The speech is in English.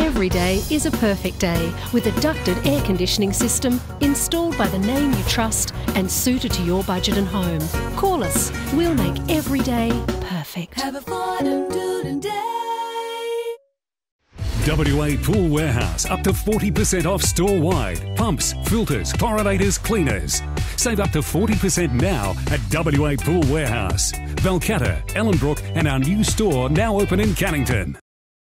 Every day is a perfect day with a ducted air conditioning system installed by the name you trust and suited to your budget and home. Call us. We'll make every day perfect. Have a fun and day. WA Pool Warehouse up to 40% off store wide. Pumps, filters, chlorinators, cleaners. Save up to 40% now at WA Pool Warehouse. Balcatta, Ellenbrook, and our new store now open in Cannington.